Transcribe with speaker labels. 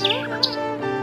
Speaker 1: Música